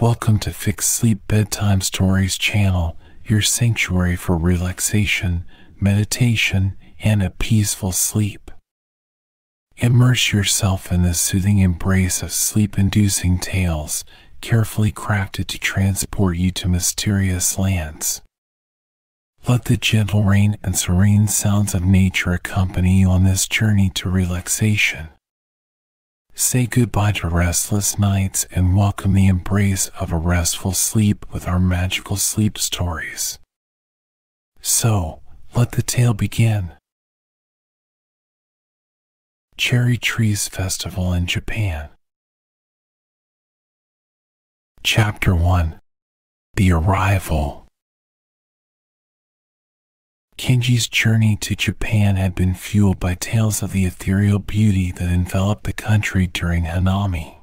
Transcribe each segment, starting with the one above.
Welcome to Fix Sleep Bedtime Stories channel, your sanctuary for relaxation, meditation, and a peaceful sleep. Immerse yourself in the soothing embrace of sleep inducing tales, carefully crafted to transport you to mysterious lands. Let the gentle rain and serene sounds of nature accompany you on this journey to relaxation. Say goodbye to restless nights and welcome the embrace of a restful sleep with our magical sleep stories. So, let the tale begin. Cherry Trees Festival in Japan. Chapter 1 The Arrival Kenji's journey to Japan had been fueled by tales of the ethereal beauty that enveloped the country during Hanami.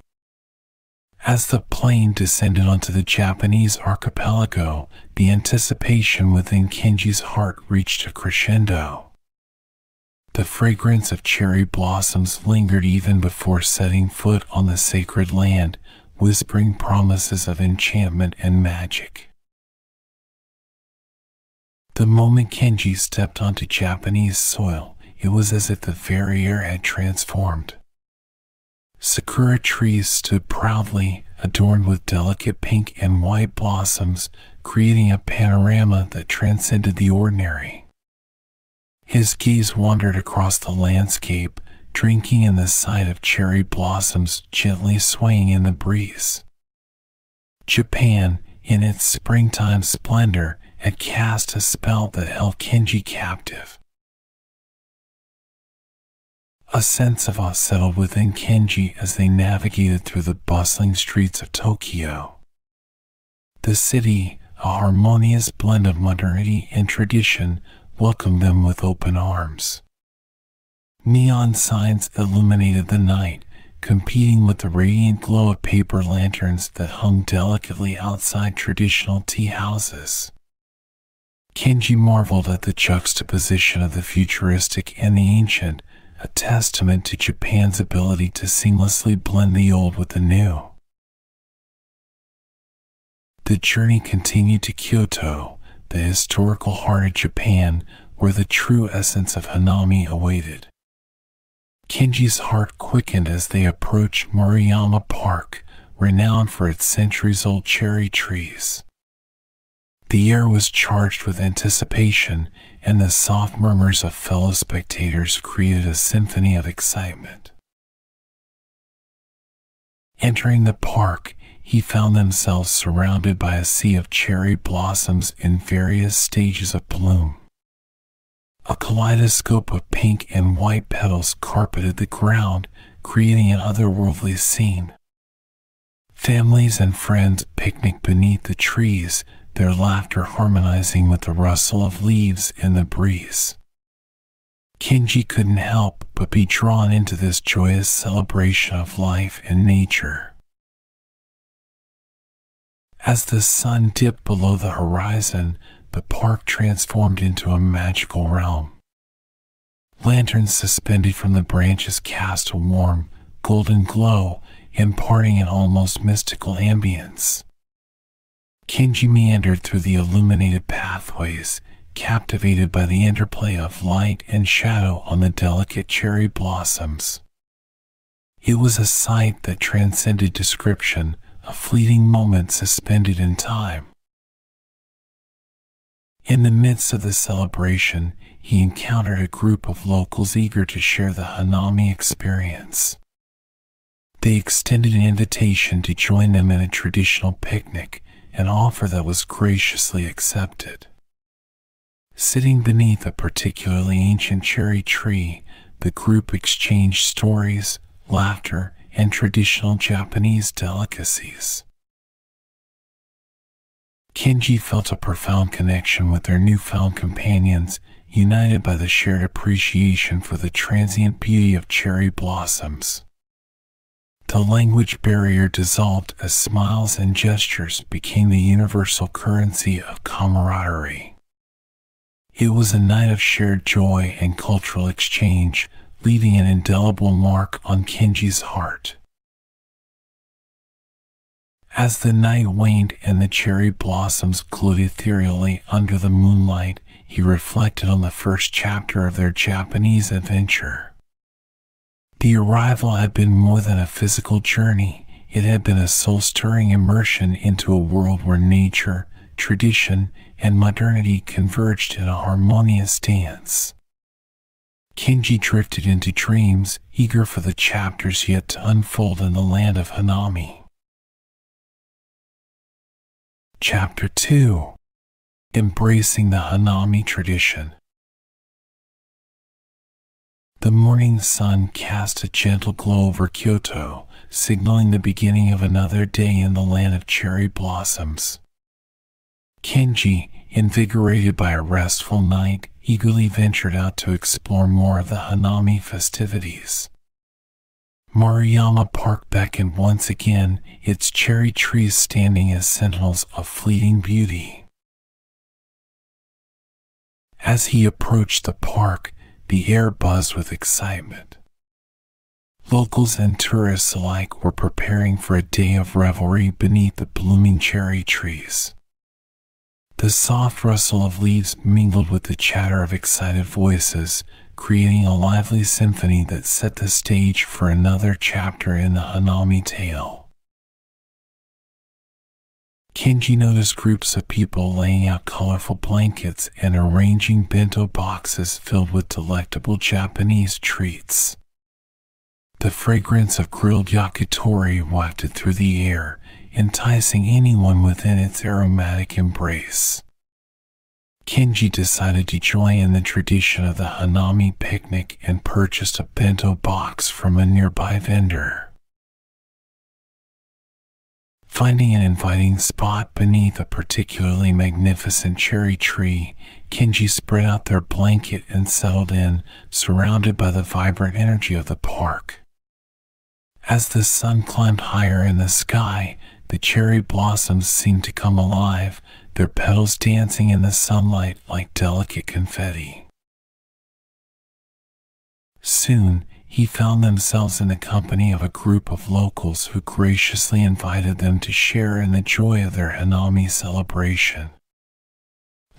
As the plane descended onto the Japanese archipelago, the anticipation within Kenji's heart reached a crescendo. The fragrance of cherry blossoms lingered even before setting foot on the sacred land, whispering promises of enchantment and magic. The moment Kenji stepped onto Japanese soil, it was as if the very air had transformed. Sakura trees stood proudly, adorned with delicate pink and white blossoms, creating a panorama that transcended the ordinary. His gaze wandered across the landscape, drinking in the sight of cherry blossoms gently swaying in the breeze. Japan, in its springtime splendor, had cast a spell that held Kenji captive. A sense of awe settled within Kenji as they navigated through the bustling streets of Tokyo. The city, a harmonious blend of modernity and tradition, welcomed them with open arms. Neon signs illuminated the night, competing with the radiant glow of paper lanterns that hung delicately outside traditional tea houses. Kenji marveled at the juxtaposition of the futuristic and the ancient, a testament to Japan's ability to seamlessly blend the old with the new. The journey continued to Kyoto, the historical heart of Japan, where the true essence of Hanami awaited. Kenji's heart quickened as they approached Maruyama Park, renowned for its centuries old cherry trees. The air was charged with anticipation, and the soft murmurs of fellow spectators created a symphony of excitement. Entering the park, he found themselves surrounded by a sea of cherry blossoms in various stages of bloom. A kaleidoscope of pink and white petals carpeted the ground, creating an otherworldly scene. Families and friends picnicked beneath the trees, their laughter harmonizing with the rustle of leaves in the breeze. Kenji couldn't help but be drawn into this joyous celebration of life and nature. As the sun dipped below the horizon, the park transformed into a magical realm. Lanterns suspended from the branches cast a warm, golden glow, imparting an almost mystical ambience. Kenji meandered through the illuminated pathways, captivated by the interplay of light and shadow on the delicate cherry blossoms. It was a sight that transcended description, a fleeting moment suspended in time. In the midst of the celebration, he encountered a group of locals eager to share the Hanami experience. They extended an invitation to join them in a traditional picnic, an offer that was graciously accepted. Sitting beneath a particularly ancient cherry tree, the group exchanged stories, laughter, and traditional Japanese delicacies. Kenji felt a profound connection with their newfound companions, united by the shared appreciation for the transient beauty of cherry blossoms. The language barrier dissolved as smiles and gestures became the universal currency of camaraderie. It was a night of shared joy and cultural exchange, leaving an indelible mark on Kenji's heart. As the night waned and the cherry blossoms glowed ethereally under the moonlight, he reflected on the first chapter of their Japanese adventure. The arrival had been more than a physical journey, it had been a soul stirring immersion into a world where nature, tradition, and modernity converged in a harmonious dance. Kenji drifted into dreams, eager for the chapters yet to unfold in the land of Hanami. Chapter 2 Embracing the Hanami Tradition The morning sun cast a gentle glow over Kyoto, signaling the beginning of another day in the land of cherry blossoms. Kenji, invigorated by a restful night, eagerly ventured out to explore more of the Hanami festivities. Maruyama Park beckoned once again, its cherry trees standing as sentinels of fleeting beauty. As he approached the park, the air buzzed with excitement. Locals and tourists alike were preparing for a day of revelry beneath the blooming cherry trees. The soft rustle of leaves mingled with the chatter of excited voices, creating a lively symphony that set the stage for another chapter in the Hanami tale. Kenji noticed groups of people laying out colorful blankets and arranging bento boxes filled with delectable Japanese treats. The fragrance of grilled yakitori wafted through the air, enticing anyone within its aromatic embrace. Kenji decided to join in the tradition of the Hanami picnic and purchased a bento box from a nearby vendor. Finding an inviting spot beneath a particularly magnificent cherry tree, Kenji spread out their blanket and settled in, surrounded by the vibrant energy of the park. As the sun climbed higher in the sky, the cherry blossoms seemed to come alive, their petals dancing in the sunlight like delicate confetti. Soon, he found themselves in the company of a group of locals who graciously invited them to share in the joy of their Hanami celebration.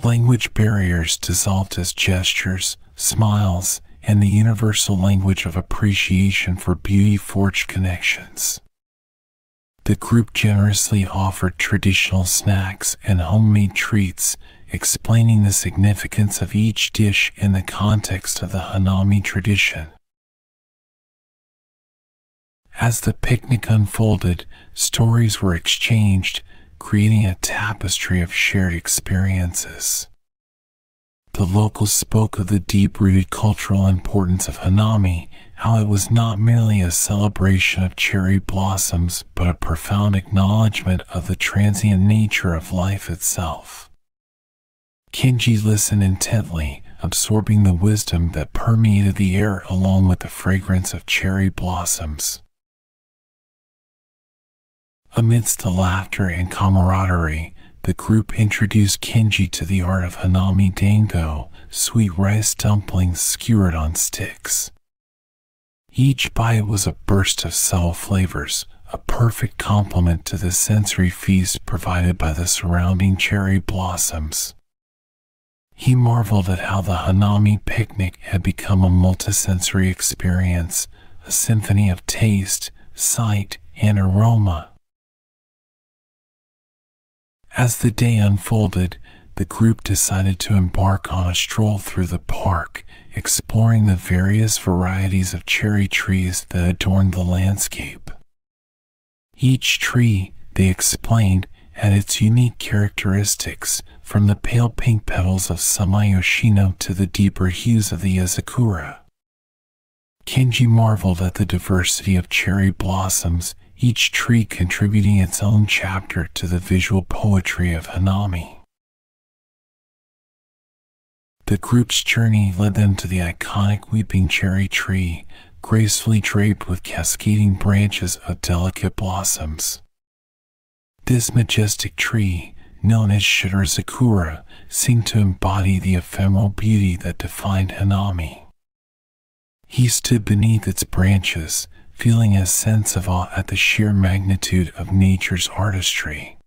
Language barriers dissolved as gestures, smiles, and the universal language of appreciation for beauty forged connections. The group generously offered traditional snacks and homemade treats, explaining the significance of each dish in the context of the Hanami tradition. As the picnic unfolded, stories were exchanged, creating a tapestry of shared experiences. The locals spoke of the deep rooted cultural importance of Hanami, how it was not merely a celebration of cherry blossoms, but a profound acknowledgement of the transient nature of life itself. Kenji listened intently, absorbing the wisdom that permeated the air along with the fragrance of cherry blossoms. Amidst the laughter and camaraderie, the group introduced Kenji to the art of hanami dango, sweet rice dumplings skewered on sticks. Each bite was a burst of subtle flavors, a perfect complement to the sensory feast provided by the surrounding cherry blossoms. He marveled at how the Hanami picnic had become a multisensory experience, a symphony of taste, sight, and aroma. As the day unfolded, the group decided to embark on a stroll through the park, exploring the various varieties of cherry trees that adorned the landscape. Each tree, they explained, had its unique characteristics, from the pale pink petals of Someiyoshino to the deeper hues of the Yaezakura. Kenji marveled at the diversity of cherry blossoms each tree contributing its own chapter to the visual poetry of Hanami. The group's journey led them to the iconic weeping cherry tree, gracefully draped with cascading branches of delicate blossoms. This majestic tree, known as Shidarezakura, seemed to embody the ephemeral beauty that defined Hanami. He stood beneath its branches, feeling a sense of awe at the sheer magnitude of nature's artistry.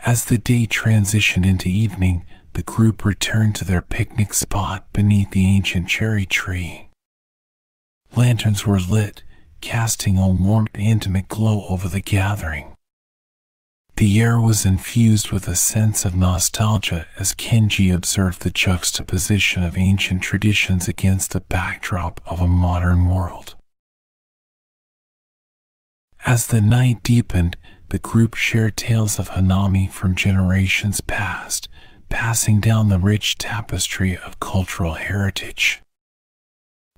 As the day transitioned into evening, the group returned to their picnic spot beneath the ancient cherry tree. Lanterns were lit, casting a warm, intimate glow over the gathering. The air was infused with a sense of nostalgia as Kenji observed the juxtaposition of ancient traditions against the backdrop of a modern world. As the night deepened, the group shared tales of Hanami from generations past, passing down the rich tapestry of cultural heritage.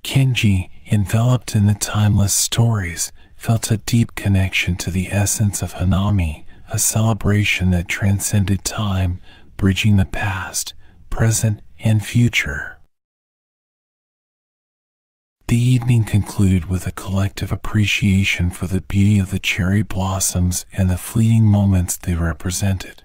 Kenji, enveloped in the timeless stories, felt a deep connection to the essence of Hanami, a celebration that transcended time, bridging the past, present, and future. The evening concluded with a collective appreciation for the beauty of the cherry blossoms and the fleeting moments they represented.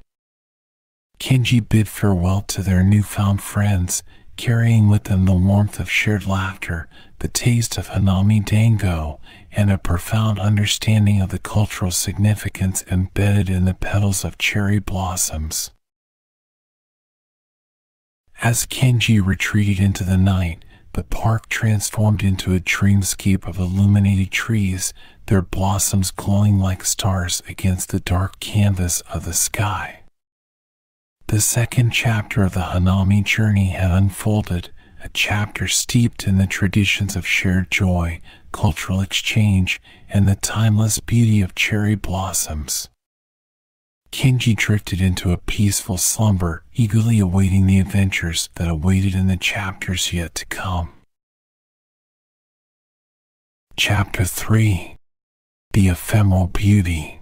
Kenji bid farewell to their newfound friends, carrying with them the warmth of shared laughter, the taste of Hanami Dango, and a profound understanding of the cultural significance embedded in the petals of cherry blossoms. As Kenji retreated into the night, the park transformed into a dreamscape of illuminated trees, their blossoms glowing like stars against the dark canvas of the sky. The second chapter of the Hanami journey had unfolded, a chapter steeped in the traditions of shared joy, cultural exchange, and the timeless beauty of cherry blossoms. Kenji drifted into a peaceful slumber, eagerly awaiting the adventures that awaited in the chapters yet to come. Chapter 3 The Ephemeral Beauty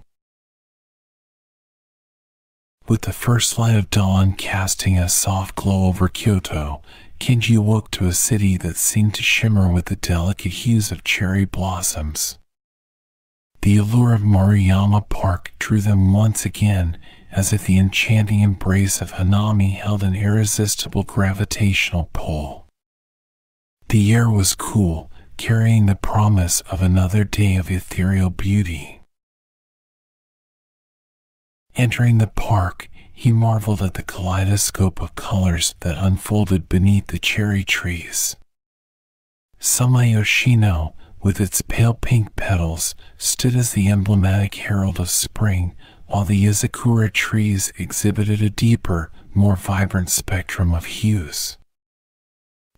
With the first light of dawn casting a soft glow over Kyoto, Kenji awoke to a city that seemed to shimmer with the delicate hues of cherry blossoms. The allure of Maruyama Park drew them once again, as if the enchanting embrace of Hanami held an irresistible gravitational pull. The air was cool, carrying the promise of another day of ethereal beauty. Entering the park, he marveled at the kaleidoscope of colors that unfolded beneath the cherry trees. Someiyoshino, with its pale pink petals, stood as the emblematic herald of spring, while the Yaezakura trees exhibited a deeper, more vibrant spectrum of hues.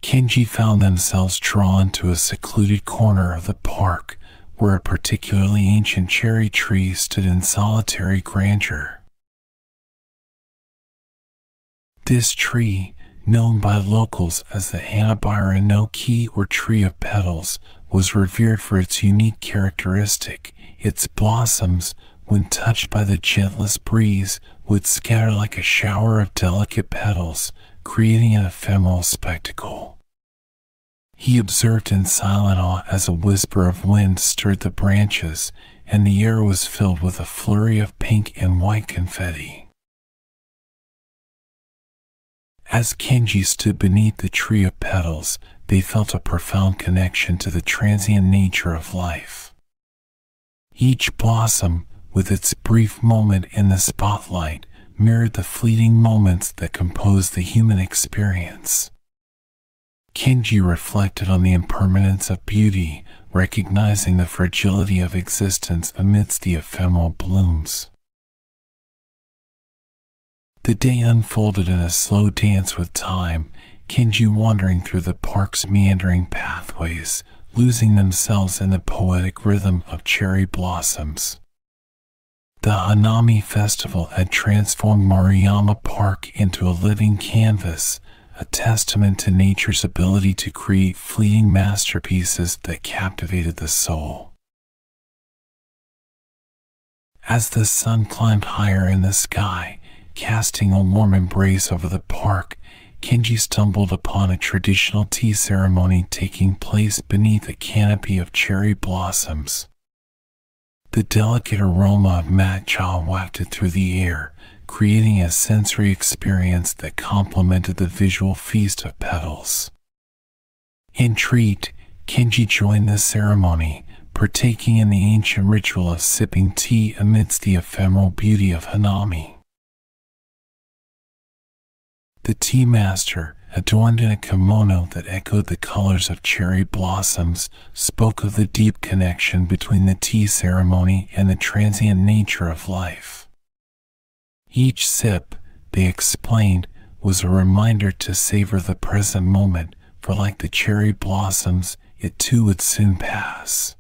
Kenji found themselves drawn to a secluded corner of the park, where a particularly ancient cherry tree stood in solitary grandeur. This tree, known by locals as the Hanabira no Ki or Tree of Petals, was revered for its unique characteristic. Its blossoms, when touched by the gentlest breeze, would scatter like a shower of delicate petals, creating an ephemeral spectacle. He observed in silent awe as a whisper of wind stirred the branches, and the air was filled with a flurry of pink and white confetti. As Kenji stood beneath the tree of petals, they felt a profound connection to the transient nature of life. Each blossom, with its brief moment in the spotlight, mirrored the fleeting moments that compose the human experience. Kenji reflected on the impermanence of beauty, recognizing the fragility of existence amidst the ephemeral blooms. The day unfolded in a slow dance with time, Kenji wandering through the park's meandering pathways, losing themselves in the poetic rhythm of cherry blossoms. The Hanami Festival had transformed Maruyama Park into a living canvas, a testament to nature's ability to create fleeting masterpieces that captivated the soul. As the sun climbed higher in the sky, casting a warm embrace over the park, Kenji stumbled upon a traditional tea ceremony taking place beneath a canopy of cherry blossoms. The delicate aroma of matcha wafted through the air, creating a sensory experience that complemented the visual feast of petals. Intrigued, Kenji joined the ceremony, partaking in the ancient ritual of sipping tea amidst the ephemeral beauty of Hanami. The tea master, adorned in a kimono that echoed the colors of cherry blossoms, spoke of the deep connection between the tea ceremony and the transient nature of life. Each sip, they explained, was a reminder to savor the present moment, for like the cherry blossoms, it too would soon pass.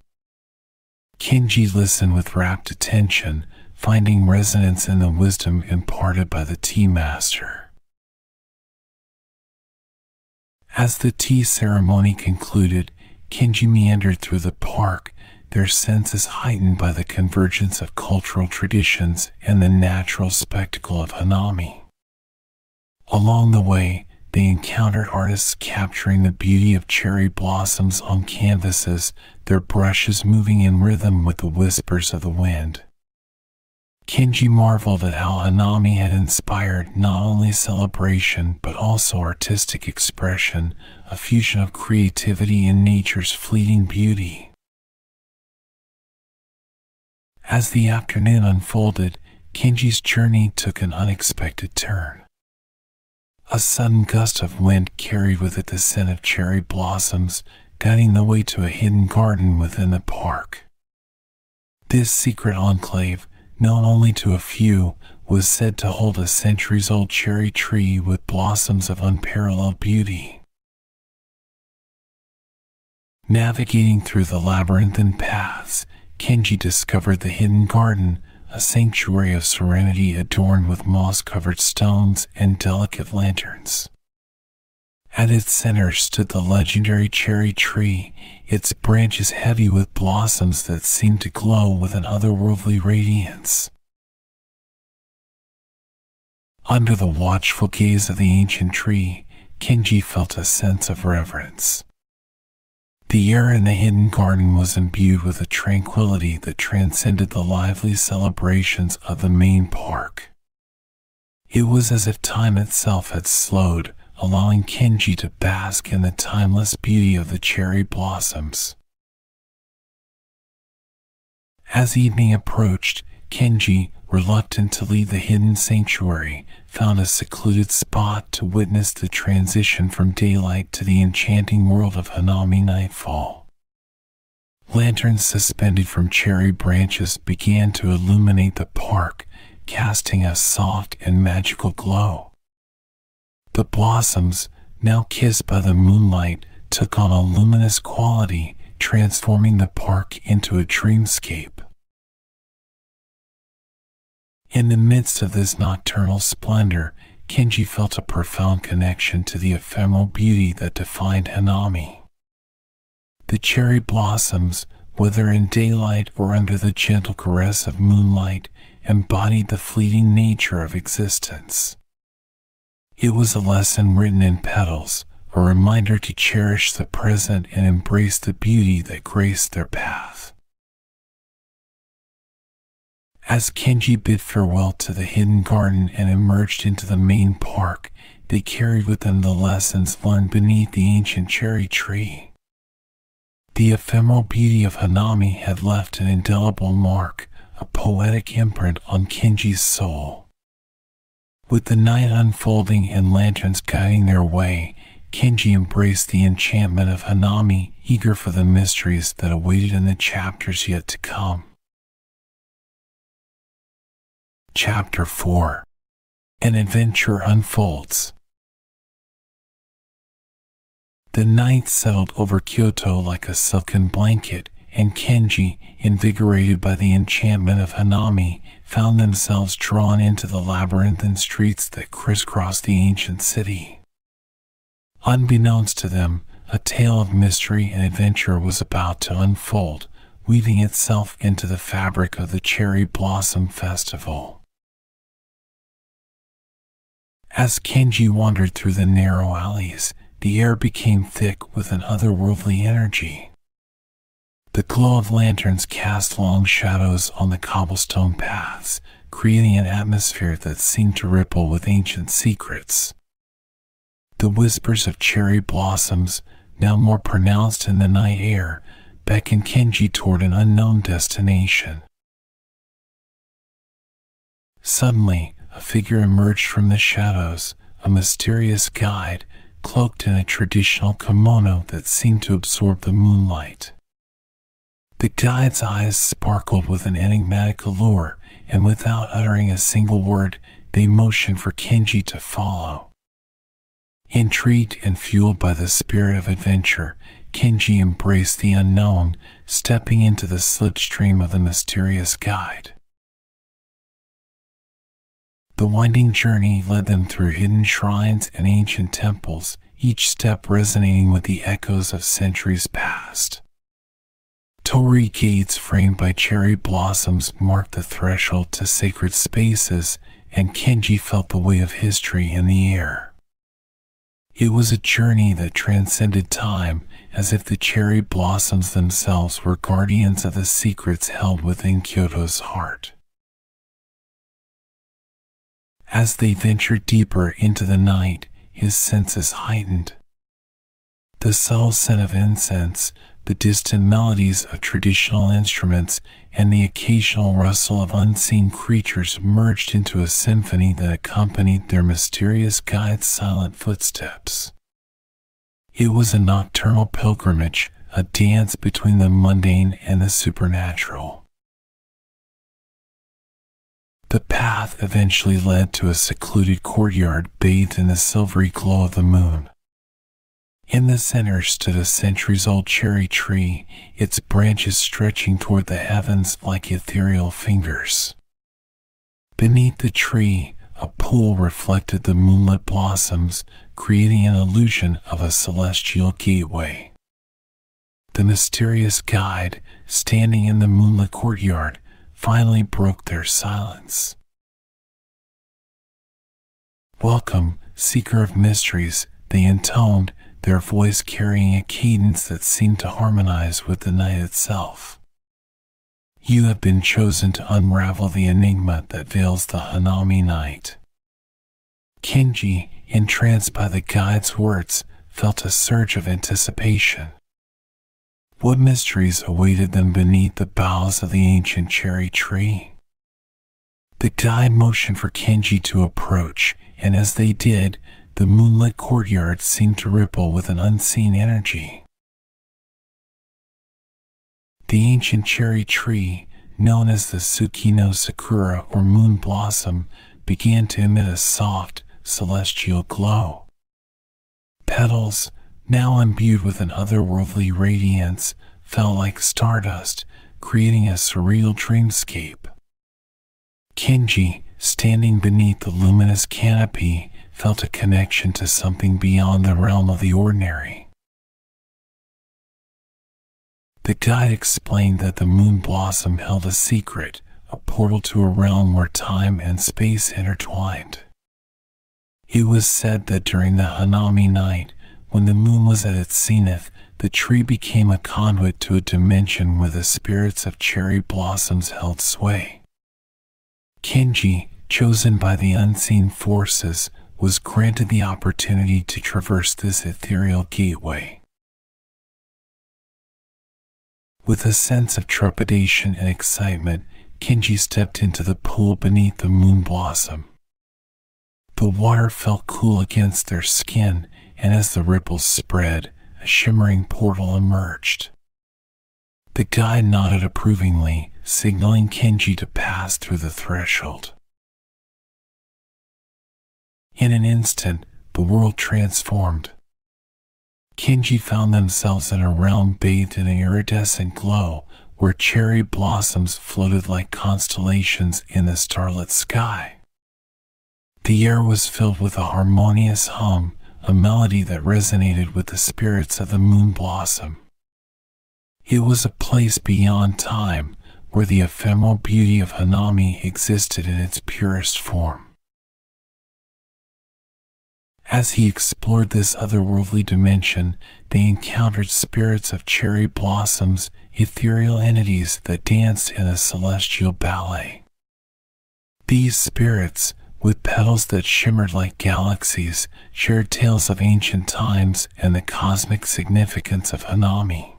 Kenji listened with rapt attention, finding resonance in the wisdom imparted by the tea master. As the tea ceremony concluded, Kenji meandered through the park, their senses heightened by the convergence of cultural traditions and the natural spectacle of Hanami. Along the way, they encountered artists capturing the beauty of cherry blossoms on canvases, their brushes moving in rhythm with the whispers of the wind. Kenji marveled at how Hanami had inspired not only celebration but also artistic expression, a fusion of creativity and nature's fleeting beauty. As the afternoon unfolded, Kenji's journey took an unexpected turn. A sudden gust of wind carried with it the scent of cherry blossoms, guiding the way to a hidden garden within the park. This secret enclave, known only to a few, was said to hold a centuries old cherry tree with blossoms of unparalleled beauty. Navigating through the labyrinthine paths, Kenji discovered the hidden garden, a sanctuary of serenity adorned with moss covered stones and delicate lanterns. At its center stood the legendary cherry tree, its branches heavy with blossoms that seemed to glow with an otherworldly radiance. Under the watchful gaze of the ancient tree, Kenji felt a sense of reverence. The air in the hidden garden was imbued with a tranquility that transcended the lively celebrations of the main park. It was as if time itself had slowed, allowing Kenji to bask in the timeless beauty of the cherry blossoms. As evening approached, Kenji, reluctant to leave the hidden sanctuary, found a secluded spot to witness the transition from daylight to the enchanting world of Hanami Nightfall. Lanterns suspended from cherry branches began to illuminate the park, casting a soft and magical glow. The blossoms, now kissed by the moonlight, took on a luminous quality, transforming the park into a dreamscape. In the midst of this nocturnal splendor, Kenji felt a profound connection to the ephemeral beauty that defined Hanami. The cherry blossoms, whether in daylight or under the gentle caress of moonlight, embodied the fleeting nature of existence. It was a lesson written in petals, a reminder to cherish the present and embrace the beauty that graced their path. As Kenji bid farewell to the hidden garden and emerged into the main park, they carried with them the lessons learned beneath the ancient cherry tree. The ephemeral beauty of Hanami had left an indelible mark, a poetic imprint on Kenji's soul. With the night unfolding and lanterns guiding their way, Kenji embraced the enchantment of Hanami, eager for the mysteries that awaited in the chapters yet to come. Chapter 4 An Adventure Unfolds. The night settled over Kyoto like a silken blanket, and Kenji, invigorated by the enchantment of Hanami, found themselves drawn into the labyrinthine streets that crisscrossed the ancient city. Unbeknownst to them, a tale of mystery and adventure was about to unfold, weaving itself into the fabric of the Cherry Blossom Festival. As Kenji wandered through the narrow alleys, the air became thick with an otherworldly energy. The glow of lanterns cast long shadows on the cobblestone paths, creating an atmosphere that seemed to ripple with ancient secrets. The whispers of cherry blossoms, now more pronounced in the night air, beckoned Kenji toward an unknown destination. Suddenly, a figure emerged from the shadows, a mysterious guide, cloaked in a traditional kimono that seemed to absorb the moonlight. The guide's eyes sparkled with an enigmatic allure, and without uttering a single word, they motioned for Kenji to follow. Intrigued and fueled by the spirit of adventure, Kenji embraced the unknown, stepping into the slipstream of the mysterious guide. The winding journey led them through hidden shrines and ancient temples, each step resonating with the echoes of centuries past. Torii gates framed by cherry blossoms marked the threshold to sacred spaces, and Kenji felt the weight of history in the air. It was a journey that transcended time, as if the cherry blossoms themselves were guardians of the secrets held within Kyoto's heart. As they ventured deeper into the night, his senses heightened. The subtle scent of incense, the distant melodies of traditional instruments, and the occasional rustle of unseen creatures merged into a symphony that accompanied their mysterious guide's silent footsteps. It was a nocturnal pilgrimage, a dance between the mundane and the supernatural. The path eventually led to a secluded courtyard bathed in the silvery glow of the moon. In the center stood a centuries old cherry tree, its branches stretching toward the heavens like ethereal fingers. Beneath the tree, a pool reflected the moonlit blossoms, creating an illusion of a celestial gateway. The mysterious guide, standing in the moonlit courtyard, finally broke their silence. Welcome, seeker of mysteries, they intoned, their voice carrying a cadence that seemed to harmonize with the night itself. You have been chosen to unravel the enigma that veils the Hanami night. Kenji, entranced by the guide's words, felt a surge of anticipation. What mysteries awaited them beneath the boughs of the ancient cherry tree? The guide motioned for Kenji to approach, and as they did, the moonlit courtyard seemed to ripple with an unseen energy. The ancient cherry tree, known as the Tsukino Sakura or moon blossom, began to emit a soft, celestial glow. Petals, now imbued with an otherworldly radiance, fell like stardust, creating a surreal dreamscape. Kenji, standing beneath the luminous canopy, felt a connection to something beyond the realm of the ordinary. The guide explained that the moon blossom held a secret, a portal to a realm where time and space intertwined. It was said that during the Hanami night, when the moon was at its zenith, the tree became a conduit to a dimension where the spirits of cherry blossoms held sway. Kenji, chosen by the unseen forces, was granted the opportunity to traverse this ethereal gateway. With a sense of trepidation and excitement, Kenji stepped into the pool beneath the moon blossom. The water felt cool against their skin, and as the ripples spread, a shimmering portal emerged. The guide nodded approvingly, signaling Kenji to pass through the threshold. In an instant, the world transformed. Kenji found themselves in a realm bathed in an iridescent glow, where cherry blossoms floated like constellations in the starlit sky. The air was filled with a harmonious hum, a melody that resonated with the spirits of the moon blossom. It was a place beyond time, where the ephemeral beauty of Hanami existed in its purest form. As he explored this otherworldly dimension, they encountered spirits of cherry blossoms, ethereal entities that danced in a celestial ballet. These spirits, with petals that shimmered like galaxies, shared tales of ancient times and the cosmic significance of Hanami.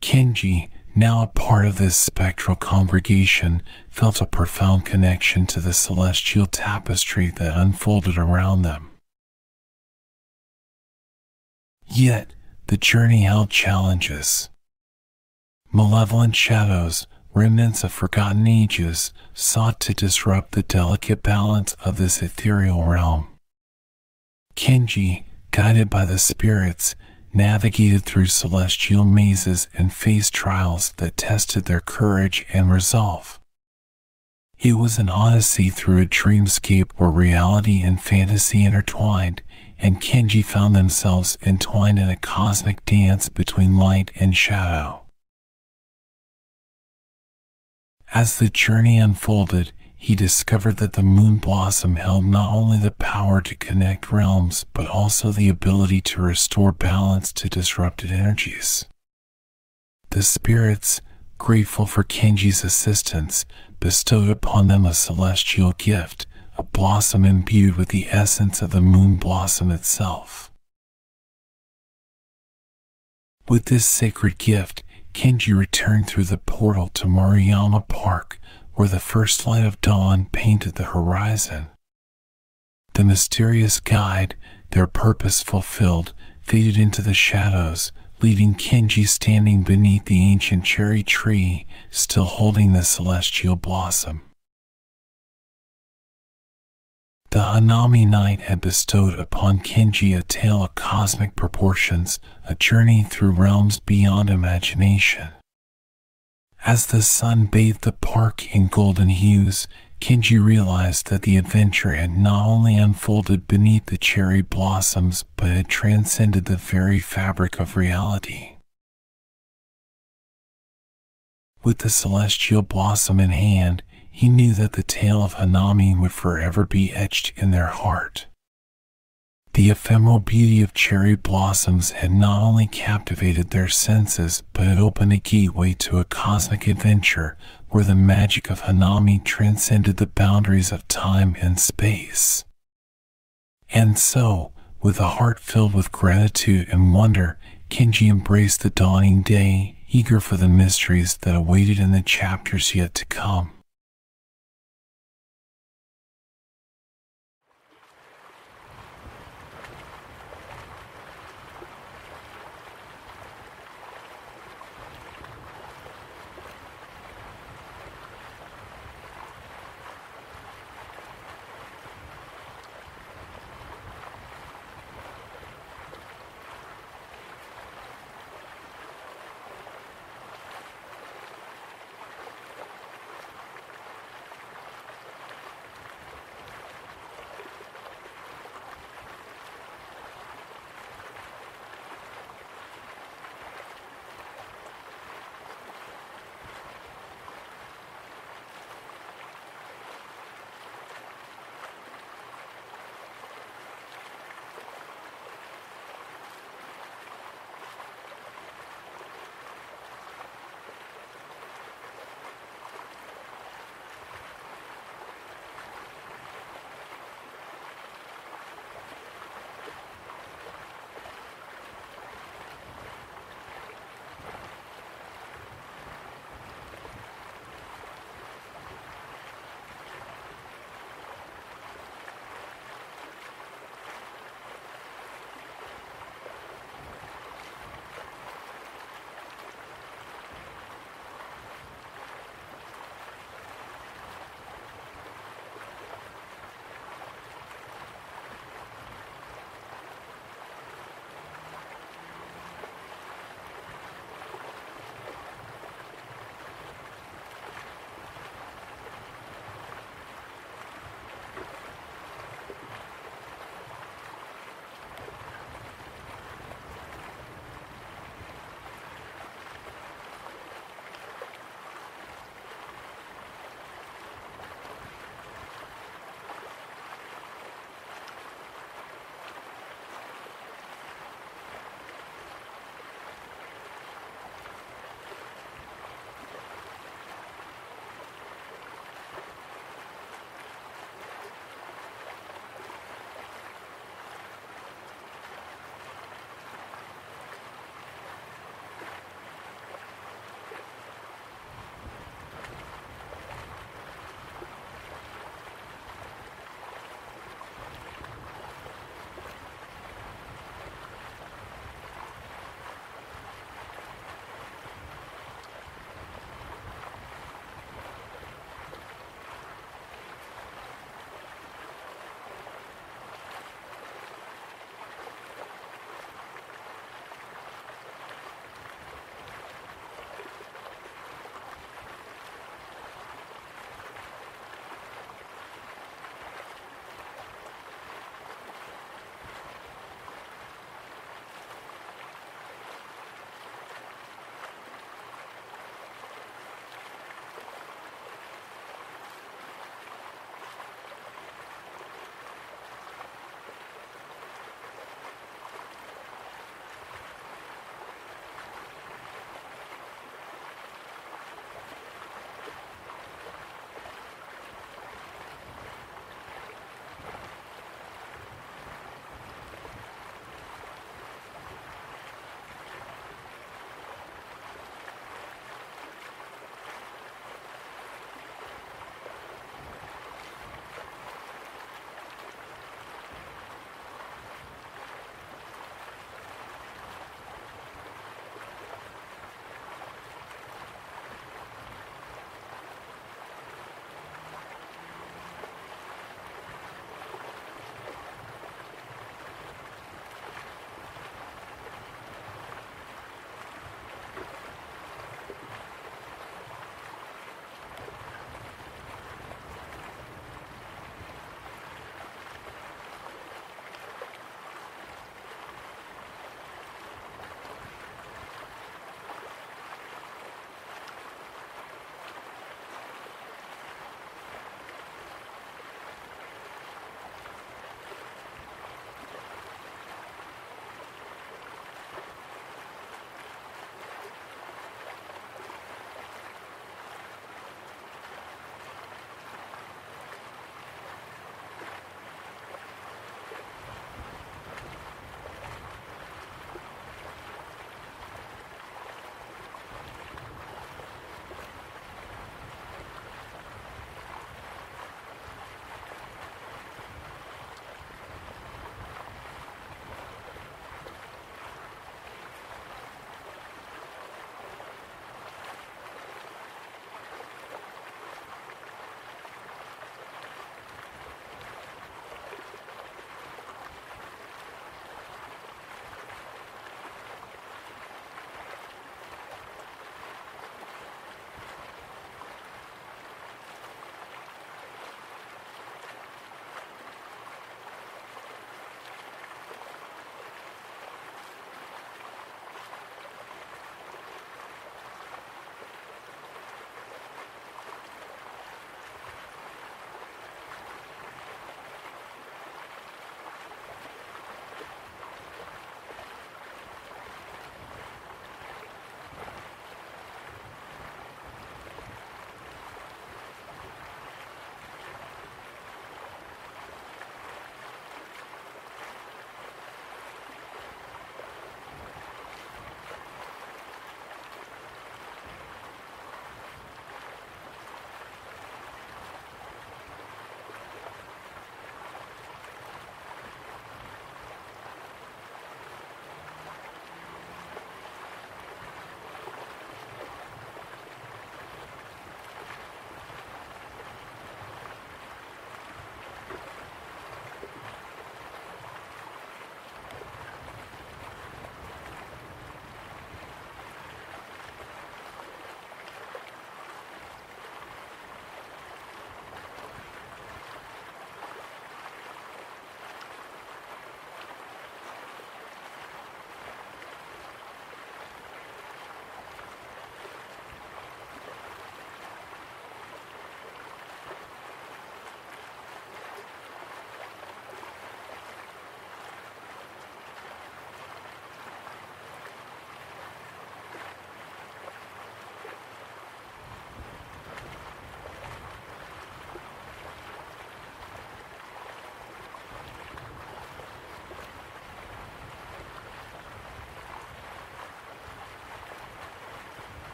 Kenji, now a part of this spectral congregation, felt a profound connection to the celestial tapestry that unfolded around them. Yet, the journey held challenges. Malevolent shadows, remnants of forgotten ages, sought to disrupt the delicate balance of this ethereal realm. Kenji, guided by the spirits, navigated through celestial mazes and faced trials that tested their courage and resolve. It was an odyssey through a dreamscape where reality and fantasy intertwined, and Kenji found themselves entwined in a cosmic dance between light and shadow. As the journey unfolded, he discovered that the moon blossom held not only the power to connect realms, but also the ability to restore balance to disrupted energies. The spirits, grateful for Kenji's assistance, bestowed upon them a celestial gift, a blossom imbued with the essence of the moon blossom itself. With this sacred gift, Kenji returned through the portal to Maruyama Park, where the first light of dawn painted the horizon. The mysterious guide, their purpose fulfilled, faded into the shadows, leaving Kenji standing beneath the ancient cherry tree, still holding the celestial blossom. The Hanami Night had bestowed upon Kenji a tale of cosmic proportions, a journey through realms beyond imagination. As the sun bathed the park in golden hues, Kenji realized that the adventure had not only unfolded beneath the cherry blossoms but had transcended the very fabric of reality. With the celestial blossom in hand, he knew that the tale of Hanami would forever be etched in their heart. The ephemeral beauty of cherry blossoms had not only captivated their senses, but had opened a gateway to a cosmic adventure where the magic of Hanami transcended the boundaries of time and space. And so, with a heart filled with gratitude and wonder, Kenji embraced the dawning day, eager for the mysteries that awaited in the chapters yet to come.